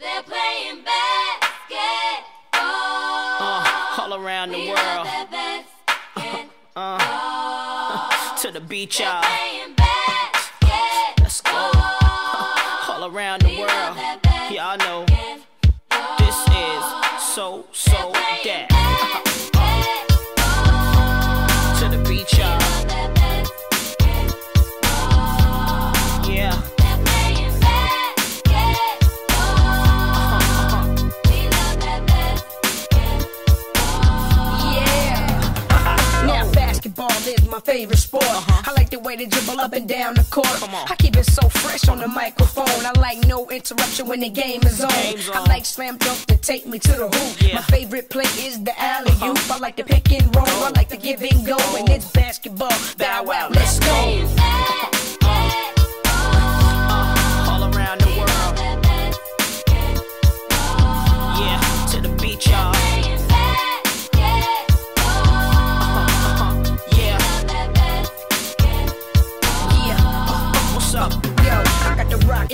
They're playing basketball. Uh, all around the We world. that basketball. To the beach, y'all. Let's go. All around the world. Y'all know this is so, so that. My favorite sport. huh I like the way they dribble up and down the court. Uh-huh. I keep it so fresh on the microphone. I like no interruption when the game is on. Game's I on. like slam dunk to take me to the hoop. Yeah. My favorite play is the alley oop. I like the pick and roll. I like the give and go. And it's basketball. Bow wow,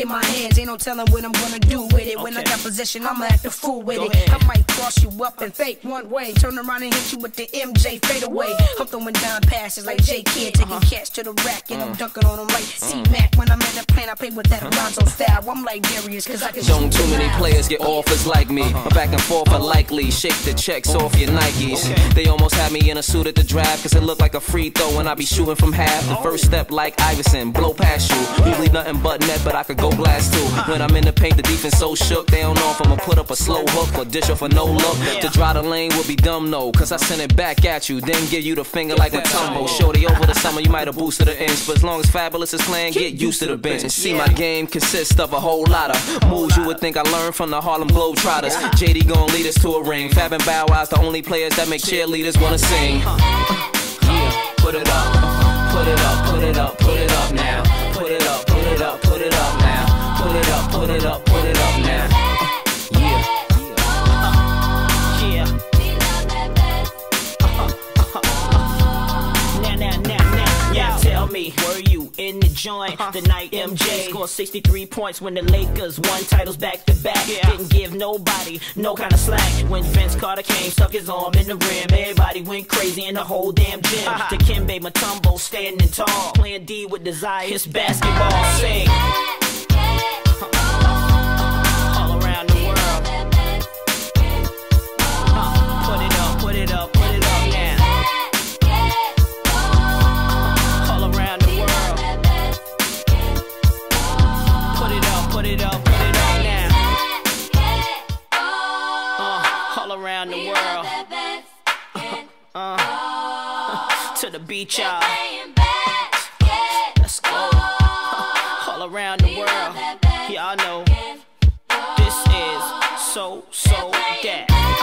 in my hands, ain't no telling what I'm gonna do with it. When I got possession, I'ma act a fool with Go it. ahead. I might cross you up and fake one way, turn around and hit you with the MJ fadeaway. I'm throwing down passes like J Kidd, taking Uh-huh. catch to the rack, and Uh. I'm dunking on them like T Mac. When I'm in the plane, I play with that Alonzo style. I'm like Darius, cause I can Don't too many miles. players get offers like me. My back and forth are likely. Shake the checks off your Nikes. Okay. They almost had me in a suit at the draft, cause it looked like a free throw when I be shooting from half. The first step like Iverson, blow past you. Usually nothing but net, but I could go glass too. When I'm in the paint, the defense so shook, they don't know if I'ma put up a slow hook or dish off a no look. To draw the lane would be dumb, no, cause I send it back at you, then give you the finger like Mutombo. Shorty over the summer, you might have boosted the inch, but as long as Fabolous is playing, get used to the bench. And see, my game consists of a whole lot of moves you would think I learned from the Harlem Globetrotters. JD gon' lead us to a ring. Fab and Bow Wow's the only players that make cheerleaders wanna sing. Yeah, put it up, put it up, put it up, put it up now. Joint the night MJ scored 63 points when the Lakers won titles back to back? Didn't give nobody no kind of slack. When Vince Carter came, stuck his arm in the rim, everybody went crazy in the whole damn gym. Dikembe Mutombo standing tall, playing D with desire, it's basketball. Sing the beach, y'all. Let's go. All around the world. Y'all know this is so, so that.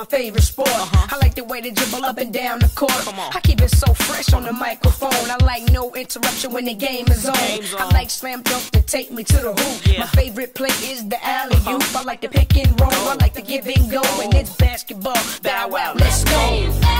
My favorite sport. I like the way they dribble up and down the court. Uh-huh. On. I keep it so fresh on the microphone. I like no interruption when the game is on. Game's I like slam dunk to take me to the hoop. Yeah. Uh-huh. My favorite play is the alley oop. I like the pick and roll. I like the give and go. And it's basketball. Bow wow, let's go.